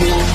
you